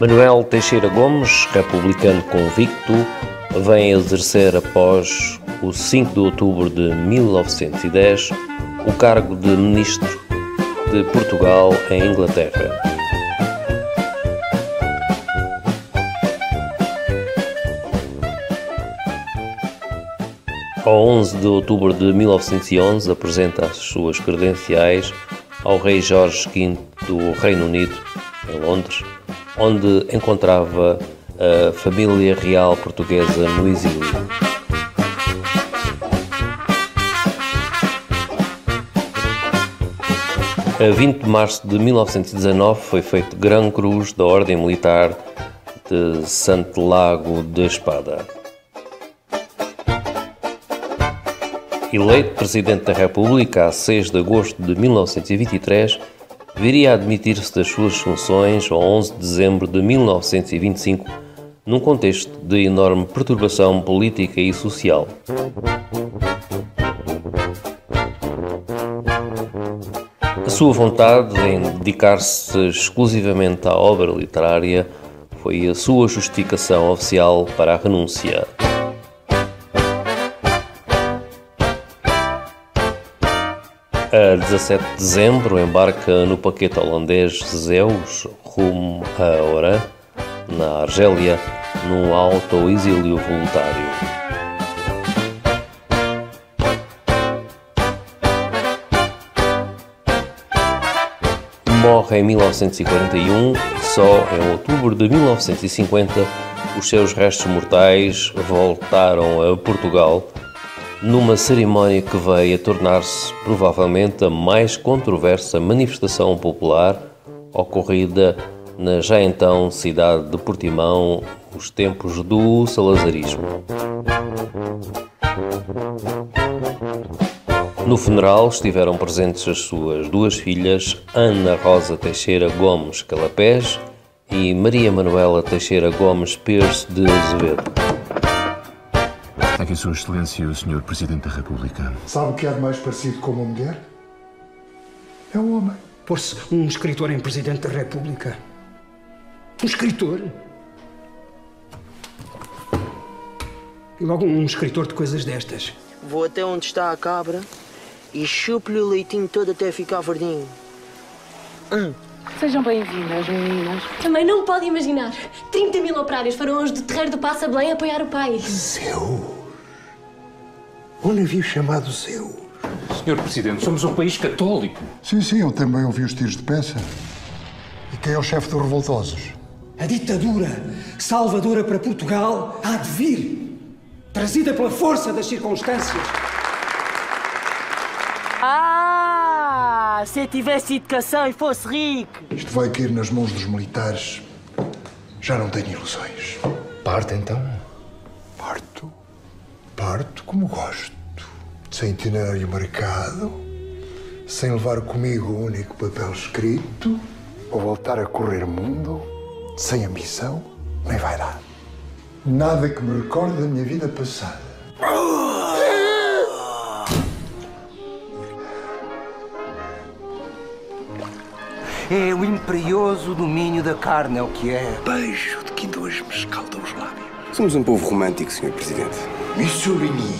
Manuel Teixeira Gomes, republicano convicto, vem exercer após o 5 de outubro de 1910 o cargo de ministro de Portugal em Inglaterra. Ao 11 de outubro de 1911 apresenta as suas credenciais ao rei Jorge V do Reino Unido, em Londres, onde encontrava a família real portuguesa no exílio. A 20 de março de 1919 foi feito Gran Cruz da Ordem Militar de Santo Lago de Espada. Eleito Presidente da República a 6 de agosto de 1923, viria a admitir-se das suas funções ao 11 de dezembro de 1925, num contexto de enorme perturbação política e social. A sua vontade em dedicar-se exclusivamente à obra literária foi a sua justificação oficial para a renúncia. A 17 de dezembro embarca no paquete holandês Zeus rumo a Oran, na Argélia, num auto-exílio voluntário. Morre em 1941, só em outubro de 1950 os seus restos mortais voltaram a Portugal numa cerimónia que veio a tornar-se provavelmente a mais controversa manifestação popular ocorrida na já então cidade de Portimão, os tempos do salazarismo. No funeral estiveram presentes as suas duas filhas, Ana Rosa Teixeira Gomes Calapés e Maria Manuela Teixeira Gomes Pierce de Azevedo. Aqui, Sua Excelência, o Senhor Presidente da República. Sabe o que há de mais parecido com uma mulher? É um homem. Pôr-se um escritor em Presidente da República. Um escritor? E logo um escritor de coisas destas. Vou até onde está a cabra e chupo-lhe o leitinho todo até ficar verdinho. Hum. Sejam bem-vindas, meninas. Também não pode imaginar. 30 mil operários foram hoje do terreiro do Passa Belém apoiar o pai. Seu? Um navio chamado Zeus. Senhor Presidente, somos um país católico. Sim, sim, eu também ouvi os tiros de peça. E quem é o chefe dos revoltosos? A ditadura salvadora para Portugal há de vir, trazida pela força das circunstâncias. Ah, se tivesse educação e fosse rico. Isto vai cair nas mãos dos militares. Já não tenho ilusões. Parte então. Parto. Como gosto sem itinerário marcado, sem levar comigo o único papel escrito, ou voltar a correr mundo, sem ambição nem vaidade. Nada que me recorde da minha vida passada. É o imperioso domínio da carne, é o que é. Beijo de que hoje me escalda os lábios. Somos um povo romântico, Sr. Presidente. Mussolini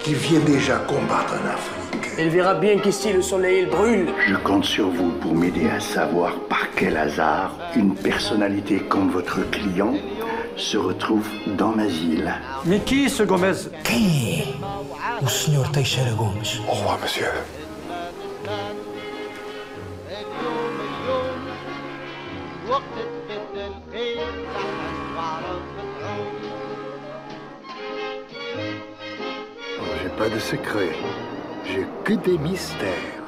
qui vient déjà combattre en Afrique. Elle verra bien qu'ici le soleil brûle. Je compte sur vous pour m'aider à savoir par quel hasard une personnalité comme votre client se retrouve dans ma ville. Mais qui ce Gomez? Quem é o Sr. Teixeira Gomes? Au revoir, monsieur. Pas de secret. J'ai que des mystères.